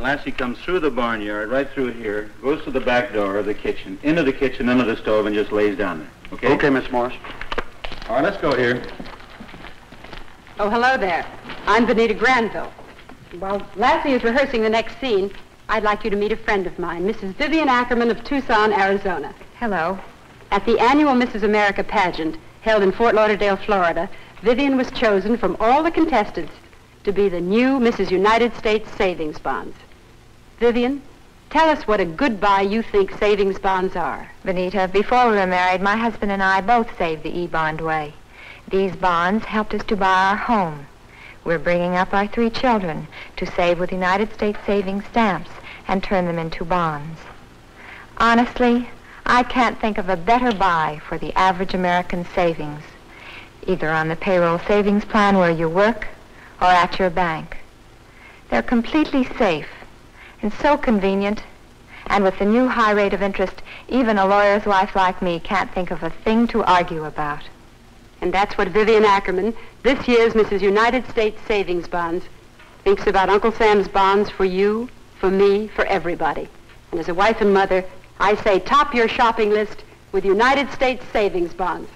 Lassie comes through the barnyard, right through here, goes to the back door of the kitchen, into the kitchen, under the stove, and just lays down there. Okay? Okay, Miss Morris. All right, let's go here. Oh, hello there. I'm Bonita Granville. While Lassie is rehearsing the next scene, I'd like you to meet a friend of mine, Mrs. Vivian Ackerman of Tucson, Arizona. Hello. At the annual Mrs. America pageant held in Fort Lauderdale, Florida, Vivian was chosen from all the contestants to be the new Mrs. United States Savings Bonds. Vivian, tell us what a goodbye you think savings bonds are. Bonita, before we were married, my husband and I both saved the E-bond way. These bonds helped us to buy our home. We're bringing up our three children to save with United States savings stamps and turn them into bonds. Honestly, I can't think of a better buy for the average American savings, either on the payroll savings plan where you work or at your bank. They're completely safe and so convenient. And with the new high rate of interest, even a lawyer's wife like me can't think of a thing to argue about. And that's what Vivian Ackerman, this year's Mrs. United States Savings Bonds, thinks about Uncle Sam's bonds for you, for me, for everybody. And as a wife and mother, I say top your shopping list with United States Savings Bonds.